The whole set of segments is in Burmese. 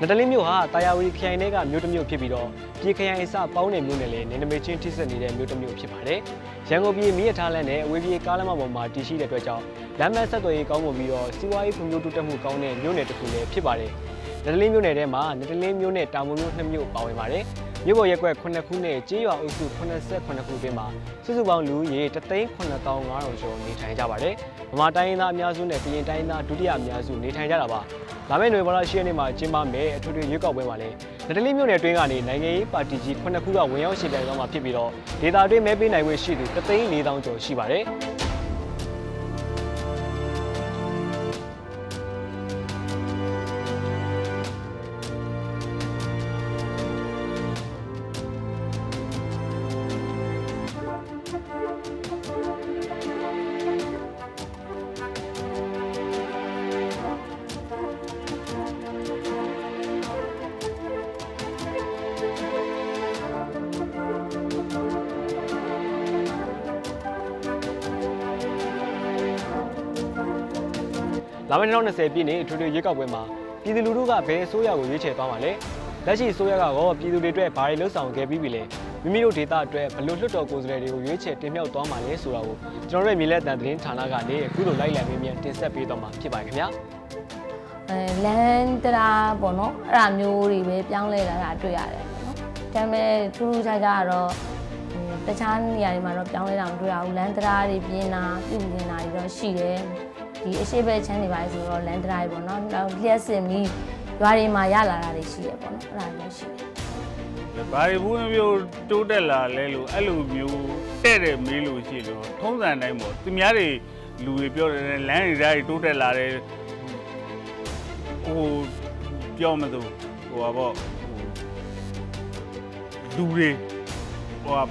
နတလင်းမြို့ဟာတာယာဝတီခရိုင်ထဲကမြို့တစ်မြို့ဖြစ်ပြီးတော့ပြည်ခရိုင်အစပေါင်းတဲ့မြို့နယ်လည်းနေနမိတ်ချင်းထိစပ်နေတဲ့မြို့တစ်မြို့ဖြစ်ပါတယ်။ရန်ကုန်ပြည်မြစ်ရထားလမ်းနဲ့အဝေးပြေးကားလမ်းမပေါ်မှာတည်ရှိတဲ့အတွက်ကြောင့်လမ်းမဆက်သွယ်ရေးကောင်းမွန်ပြီးတော့စီးပွားရေးဖွံ့ဖြိုးတိုးတက်မှုကောင်းတဲ့မြို့နယ်တစ်ခုလည်းဖြစ်ပါတယ်။နတလင်းမြို့နယ်ထဲမှာနတလင်းမြို့နဲ့တာမွန်မြို့နှစ်မြို့ပါဝင်ပါတယ်။ မြို့ပေါ်ရက်ကွက်9ခုနဲ့ကျေးရွာအုပ်စု89ခုတွင်မှာစုစုပေါင်းလူဦးရေ3,9500ကျော်နေထိုင်ကြပါတယ်။ဗမာတိုင်းရင်းသားအများစုနဲ့ကရင်တိုင်းရင်းသားဒုတိယအများစုနေထိုင်ကြတာပါ။လာမယ့်နိုဝင်ဘာလ10ရက်နေ့မှာကျင်းပမယ်အထွေထွေရွေးကောက်ပွဲမှာလည်းနတလီမြို့နယ်တွင်းကနေနိုင်ငံရေးပါတီကြီး9ခုကဝင်ရောက်ရှင်ပြိုင်သွားမှာဖြစ်ပြီးတော့ဒေသတွင်းမဲပေးနိုင်ခွင့်ရှိသူ3,400ကျော်ရှိပါတယ်။ လာမယ့်2020ပြည့်နှစ်အထွေထွေရွေးကောက်ပွဲမှာပြည်သူလူထုကဘယ်အစိုးရကိုရွေးချယ်သွားမှာလဲလက်ရှိအစိုးရကရောပြည်သူတွေအတွက်ဘာတွေလှုပ်ဆောင်ခဲ့ပြီးပြီလဲမိမိတို့ဒေသအတွက်ဘယ်လိုလွှတ်တော်ကိုယ်စားလှယ်တွေကိုရွေးချယ်တင်မြှောက်သွားမှာလဲဆိုတာကိုကျွန်တော်တို့မြေလက်တန်သတင်းဌာနကနေအခုလိုလိုက်လံမင်းမြန်တင်ဆက်ပေးသွားမှာဖြစ်ပါခင်ဗျာအဲလန်တရာပေါ့နော်အဲ့ဒါမျိုးတွေပဲပြောင်းလဲလာတာတွေ့ရတယ်ပေါ့နော်ဒါပေမဲ့ထူးထူးခြားခြားကတော့ဟိုတခြားနေရာတွေမှာတော့ပြောင်းလဲတာမတွေ့ရဘူးလန်တရာတွေပြင်းတာပြုပြင်တာတွေတော့ရှိတယ် ဒီအရှိဘက်ချမ်းတွေပါဆိုတော့လန်တရာတွေပေါ့နော်နောက်လျှက်စင်ပြီးရွာတွေမှာရလာတာတွေရှိတယ်ပေါ့နော်အဲ့ဒါမျိုးရှိတယ်ဘာတွေဘူးမျိုးတိုးတက်လာလဲလို့အဲ့လိုမျိုးတဲ့တယ်မေးလို့ရှိလို့ထုံးစံတိုင်းပေါ့သူများတွေလူတွေပြောတယ်လမ်းတွေဓာတ်တွေတိုးတက်လာတယ်ဟိုပြောမလို့ဟိုပါပေါ့ဟိုလူတွေဟို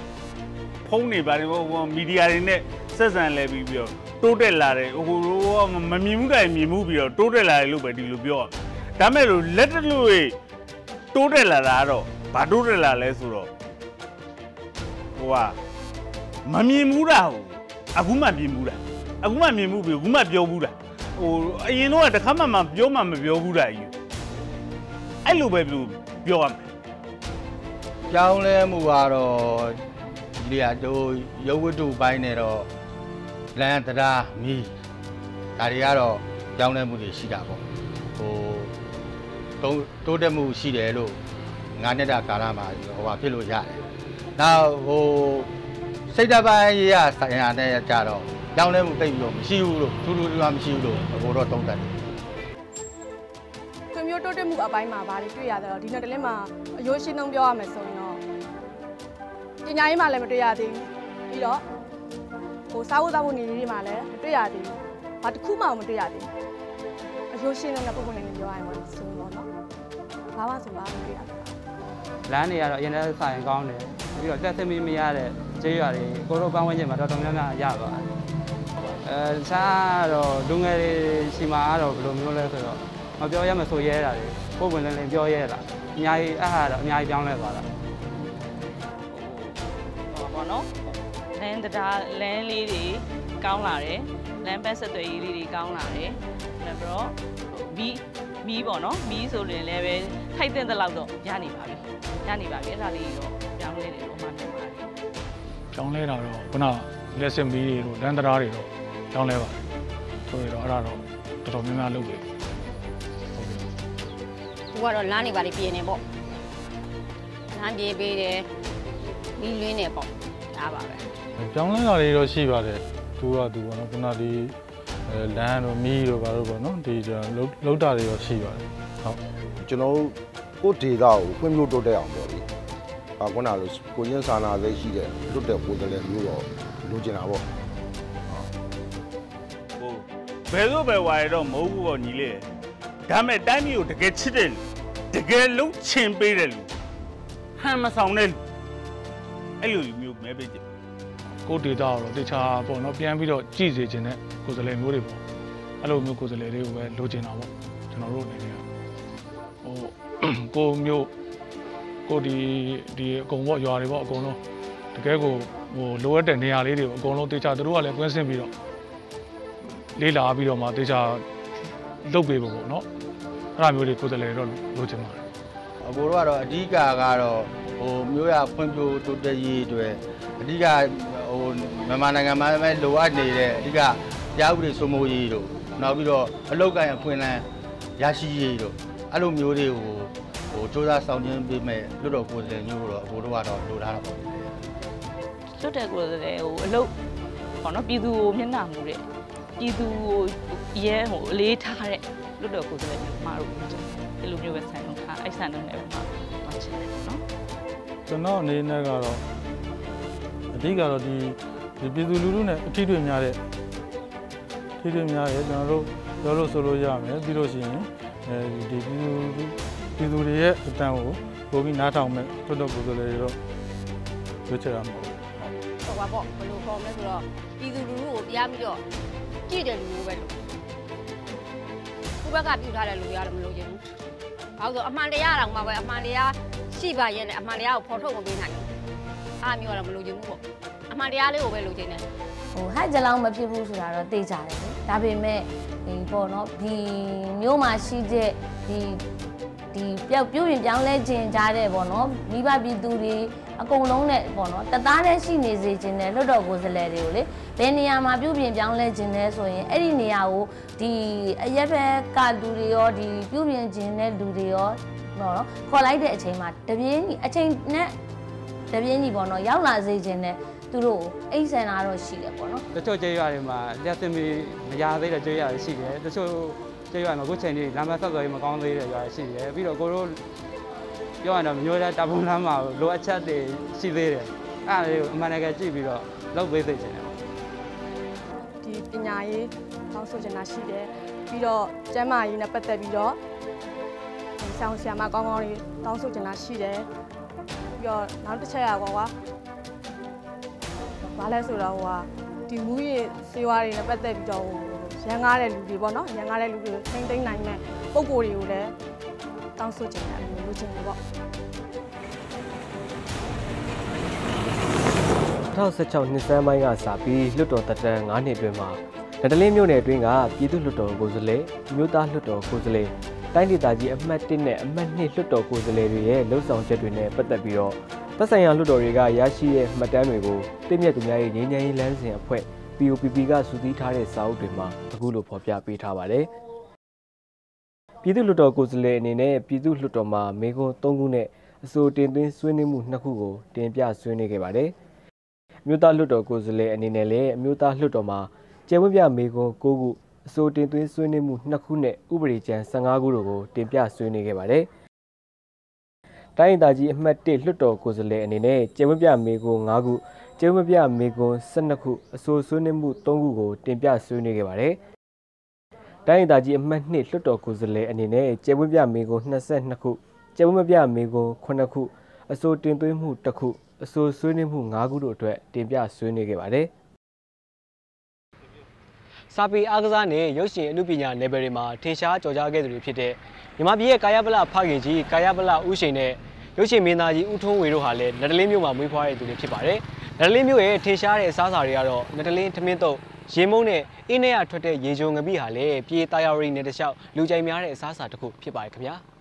ဖုန်းတွေပါတယ်ဟိုမီဒီယာတွေနဲ့ဆက်ဆံလဲပြီးပြီးတော့ တိုးတက်လာတယ်ဟိုမမြင်မှုတိုင်းမြင်မှုပြီးတော့တိုးတက်လာတယ်လို့ပဲဒီလိုပြောဒါမဲ့လို့လက်တလို့တိုးတက်လာတာကတော့ဘာတိုးတက်လာလဲဆိုတော့ဟိုကမမြင်ဘူးတာဟိုအခုမှမြင်ဘူးတာအခုမှမြင်မှုပြီအခုမှပြောဘူးတာဟိုအရင်တော့တခါမှမပြောမှမပြောဘူးတာယူအဲ့လိုပဲပြောပြောရမယ်ပြောင်းလဲမှုကတော့ဒီနေရာတို့ရုပ်ဝတ္ထုပိုင်းနဲ့တော့ လမ်းတရားမီးဒါတွေကတော့ပြောင်းလဲမှုတွေရှိတာပေါ့ဟိုတိုးတိုးတက်မှုရှိတယ်လို့ငါးနှစ်တာကာလမှာဟိုပါဖြစ်လို့ရတယ်နောက်ဟိုစိတ်ဓာတ်ပိုင်းရေးရဆိုင်ရာနဲ့ကြတော့ပြောင်းလဲမှုတိတ်ပြီးတော့မရှိဘူးလို့ထူးထူးထူးထူးမရှိဘူးလို့ဘိုးတော့သုံးသပ်တယ်ကွန်ပျူတာတိုးတက်မှုအပိုင်းမှာဗာတွေတွေ့ရတယ်တော့ဒီနေ့တလင်းမှာအယိုးရှင်းဆုံးပြောရမယ်ဆိုရင်တော့ပညာရေးမှာလည်းမတွေ့ရသေးဘူးပြီးတော့ ဟိုစားဖို့တောက်ဖို့နေလေးတွေမှာလည်းမတွေ့ရသေးဘူးဘာတစ်ခုမှမတွေ့ရသေးဘူးအယိုးရှင်းဆုံးကပုံပုံလေးပြောရရင်ပေါ့ဆိုတော့နော်ဘာမှဆိုဘာမှမတွေ့ရဘူးလမ်းတွေကတော့အရင်တည်းဆိုင်ကောင်းတယ်ပြီးတော့တက်သမီးမရတဲ့ကျေးရွာတွေကိုတို့ပန်းဝန်းကျင်မှာတော်တော်များများရပါတယ်အဲစားတော့လူငယ်တွေရှိမှာကတော့ဘယ်လိုမျိုးလဲဆိုတော့မပြောရမဆိုရဲတာတွေပုံပွင့်လင်းလင်းပြောရဲတာအများကြီးအဲ့ဟာတော့အများကြီးပြောင်းလဲသွားတာဟောပေါ့နော် လမ်းတရားလမ်းလေးတွေကောင်းလာတယ်လမ်းဘက်ဆက်သွယ်ရေးလေးတွေကောင်းလာတယ်နောက်ပြီးတော့မီးမီးပေါ့နော်မီးဆိုရင်လည်းပဲထိုက်တဲ့တဲ့လောက်တော့ရနေပါပြီရနေပါပြီအဲ့ဒါလေးတော့ပြောင်းလဲတယ်လို့မှမြင်ပါတယ်ပြောင်းလဲတာတော့ခုနလက်စင်မီးတွေတို့လမ်းတရားတွေတော့ပြောင်းလဲပါတယ်ဆိုတော့အဲ့ဒါတော့တော်တော်များများလုပ်တယ်ဟုတ်ကဲ့သူကတော့လမ်းနေပါလေပြင်နေပေါ့လမ်းပြေးပေးတယ်မီးလင်းနေပေါ့ ဒါပါပဲပြောင်းလဲတာတွေတော့ရှိပါတယ်သူကသူပေါ့နော်ခုနဒီအဲလမ်းတို့မီးတို့ဘာလို့ပေါ့နော်ဒီလောက်တာတွေတော့ရှိပါတယ်ဟုတ်ကျွန်တော်တို့ကိုယ့်ဒေတာကိုဖွံ့ဖြိုးတိုးတက်အောင်ပေါ့လေ။အခုနလိုကိုရင်းစာနာစိတ်ရှိတဲ့လွတ်တဲ့ကိုယ်စားလှယ်မျိုးတော့လိုချင်တာပေါ့ဟိုဘယ်လိုပဲဝါရတော့မဟုတ်ဘူးပေါ့ညီလေးဒါမဲ့တိုင်းမျိုးတကယ်ချစ်တဲ့လူတကယ်လုံးချင်ပေးတဲ့လူဟန်မဆောင်တဲ့လူ အဲ့လိုလူမျိုးမဲပေးကြကိုဒေတာတော့တခြားပေါ့နော်ပြန်ပြီးတော့ကြည့်စေခြင်းနဲ့ကိုယ်စားလှယ်မျိုးတွေပေါ့အဲ့လိုမျိုးကိုယ်စားလှယ်တွေကိုပဲလိုချင်တာပေါ့ကျွန်တော်တို့အနေနဲ့ဟိုကိုမျိုးကိုဒီဒီအကုန်ပေါ့ရွာတွေပေါ့အကုန်လုံးတကယ်ကိုဟိုလိုအပ်တဲ့နေရာလေးတွေကိုအကုန်လုံးတေချာသူတို့ကလည်းကွင်းဆင်းပြီးတော့လေးလာပြီးတော့မှတေချာလုတ်ပေးဖို့ပေါ့နော်အဲ့ဒါမျိုးတွေကိုယ်စားလှယ်တော့လိုချင်ပါတယ်အကိုတို့ကတော့အဓိကကတော့ ဟိုမျိုးရဖွံ့ဖြိုးတိုးတက်ရေးအတွက်အဓိကဟိုမြန်မာနိုင်ငံမှာပဲလိုအပ်နေတဲ့အဓိကတရားဥပဒေစိုးမိုးရေးတို့နောက်ပြီးတော့အလောက်ကိုင်းအခွင့်အလမ်းရရှိရေးတို့အဲ့လိုမျိုးတွေကိုဟိုစ조사ဆောင်ခြင်းပေးမဲ့လွတ်တော်ကိုယ်စားလှယ်မျိုးတော့အကိုတို့ကတော့လိုထားတာပေါ့လွတ်တဲ့ကိုယ်စားလှယ်ဟိုအလုပ်ပေါ့နော်ပြည်သူကိုမျက်နှာမူတဲ့ပြည်သူကိုရဲဟိုအလေးထားတဲ့လွတ်တဲ့ကိုယ်စားလှယ်မျိုးမှာတော့ဒီလိုမျိုးပဲဆိုင်လုံးထားအဲ့ဆန်တော့လည်းမှာတော့ချင်တယ်နော် ကျွန်တော်အနေနဲ့ကတော့အဓိကတော့ဒီဒီပြည်သူလူထုနဲ့အထီးတွေများတဲ့ထီးတွေများတဲ့ကျွန်တော်တို့ပြောလို့ဆိုလို့ရမယ်ပြီးလို့ရှိရင်အဲဒီပြည်သူလူပြည်သူတွေရဲ့အတန်ကိုပိုပြီးနားထောင်မဲ့တော်တော်ကိုယ်စားလှယ်တွေတော့ရွေးချယ်ရမှာပေါ့ဟိုပါပေါ့ဘယ်လိုခေါ်မလဲဆိုတော့ပြည်သူလူထုကိုတရားပြီးတော့ကြည့်တယ်လူမျိုးပဲလို့ခုဘက်ကပြုထားတဲ့လူရတော့မလို့ချင်ဘူး။ဘာလို့ဆိုအမှန်တရားတော့မှပဲအမှန်တရား ရှိပါရဲ့နဲ့အမှန်တရားကိုဖော်ထုတ်မပေးနိုင်ဘူး။အားမျိုးကတော့မလို့ချင်ဘူးပေါ့။အမှန်တရားလေးကိုပဲလို့ချင်တယ်ဟိုဟိုက်ကြလောင်းမဖြစ်ဘူးဆိုတာတော့သိကြတယ်လေဒါပေမဲ့ဒီပေါ့နော်ဒီမျိုးမှာရှိတဲ့ဒီဒီပျောက်ပြုတ်ရင်ပြောင်းလဲခြင်းကြတဲ့ပေါ့နော်မိဘပြည်သူတွေအကုန်လုံးနဲ့ပေါ့နော်တသားတည်းရှိနေစေခြင်းနဲ့လွတ်တော်ကိုယ်စားလှယ်တွေကိုလေဘယ်နေရာမှာပြုပြင်ပြောင်းလဲခြင်းလဲဆိုရင်အဲ့ဒီနေရာကိုဒီအရက်ဘက်ကလူတွေရောဒီပြုပြင်ခြင်းတဲ့လူတွေရောပေါ့ နော်ခေါ်လိုက်တဲ့အချိန်မှာတပြေးညီအချိန်နဲ့တပြေးညီပေါ့နော်ရောက်လာစေခြင်းနဲ့သူတို့ကိုအိတ်ဆန်လာတော့ရှိတယ်ပေါ့နော်တချို့ကျေးရွာတွေမှာလက်သင်မီမရသေးတဲ့ကျေးရွာတွေရှိတယ်တချို့ကျေးရွာမှာအခုချိန်ကြီးလမ်းမဆက်သွယ်ရေးမကောင်းသေးတဲ့ရွာတွေရှိတယ်ပြီးတော့ကိုတို့ပြောရတော့မျိုးတဲ့တာပုံလမ်းမှာလိုအပ်ချက်တွေရှိသေးတယ်အဲ့ဒါတွေကိုအမှန်တကယ်ကြည့်ပြီးတော့လုပ်ပေးသိချင်တယ်ပေါ့ဒီပညာရေးတောင်းဆိုချင်တာရှိတယ်ပြီးတော့ကျန်းမာရေးနဲ့ပတ်သက်ပြီးတော့ဒီ ဆောင်းဆရာမကောင်းကောင်းလေးတောင်းဆိုချင်တာရှိတယ်ပြီးတော့နောက်တစ်ချက်ရပါကွာဘာလဲဆိုတော့ဟိုဟာဒီမူရေးစေဝါတွေနဲ့ပတ်သက်ပြီးတော့ဟိုရန်ကားတဲ့လူတွေပေါ့နော်ရန်ကားတဲ့လူတွေကိုထိမ့်သိမ့်နိုင်မဲ့ပုံကိုယ်တွေကိုလည်းတောင်းဆိုချင်တယ်အဲ့လိုလိုချင်တယ်ပေါ့2016နှစ်ဆန်းပိုင်းကစပြီးလွှတ်တော်တက်တန်း9နှစ်အတွင်းမှာနတလင်းမြို့နယ်အတွင်းကပြည်သူ့လွှတ်တော်ကိုယ်စားလှယ်မြို့သားလွှတ်တော်ကိုယ်စားလှယ် တိုင်းဒေသကြီးအမှတ်1နဲ့အမှတ်2လွှတ်တော်ကိုယ်စားလှယ်တွေရဲ့လှုပ်ဆောင်ချက်တွေနဲ့ပတ်သက်ပြီးတော့သက်ဆိုင်ရာလွှတ်တော်တွေကရရှိတဲ့မှတ်တမ်းတွေကိုတင့်မြတ်သူများရဲ့ငြိမ်းချမ်းရေးလမ်းစဉ်အဖွဲ့ POPP ကစုစည်းထားတဲ့စာအုပ်တွေမှာအခုလိုဖော်ပြပေးထားပါတယ်။ပြည်သူ့လွှတ်တော်ကိုယ်စားလှယ်အနေနဲ့ပြည်သူ့လွှတ်တော်မှာမေခွန်း3ခုနဲ့အဆိုတင်သွင်းဆွေးနွေးမှု2ခုကိုတင်ပြဆွေးနွေးခဲ့ပါတယ်။မြို့သားလွှတ်တော်ကိုယ်စားလှယ်အနေနဲ့လည်းအမျိုးသားလွှတ်တော်မှာကျယ်ဝန်းပြမေခွန်း9ခု အဆိုတင်သွင်းဆွေးနွေးမှု2ခုနဲ့ဥပဒေကြမ်း15ခုတို့ကိုတင်ပြဆွေးနွေးခဲ့ပါတယ်။တိုင်းဒေသကြီးအမှတ်1လွှတ်တော်ကိုယ်စားလှယ်အနေနဲ့ကျယ်ဝန်းပြမေခွန်း5ခုကျယ်ဝန်းပြမေခွန်း12ခုအဆိုဆွေးနွေးမှု3ခုကိုတင်ပြဆွေးနွေးခဲ့ပါတယ်။တိုင်းဒေသကြီးအမှတ်2လွှတ်တော်ကိုယ်စားလှယ်အနေနဲ့ကျယ်ဝန်းပြမေခွန်း22ခုကျယ်ဝန်းပြမေခွန်း9ခုအဆိုတင်သွင်းမှု1ခုအဆိုဆွေးနွေးမှု5ခုတို့အတွက်တင်ပြဆွေးနွေးခဲ့ပါတယ်။ စာပေအားကစားနဲ့ရုပ်ရှင်အမှုပညာနယ်ပယ်တွေမှာထင်ရှားကြော်ကြားခဲ့သူတွေဖြစ်တဲ့မြန်မာပြည်ရဲ့ကာယပလဖခင်ကြီးကာယပလဦးရှိန်နဲ့ရုပ်ရှင်မင်းသားကြီးဦးထွန်းဝေတို့ဟာလည်းနတလင်းမြို့မှာမွေးဖွားတဲ့သူတွေဖြစ်ပါတယ်။နတလင်းမြို့ရဲ့ထင်ရှားတဲ့အစားအစာတွေကတော့နတလင်းထမင်းတုပ်ရေမုံနဲ့အင်းနဲ့ရထွက်တဲ့ရေကြုံငပိဟာလည်းပြေးတာယာရီနဲ့တခြားလူကြိုက်များတဲ့အစားအစာတစ်ခုဖြစ်ပါတယ်ခင်ဗျာ။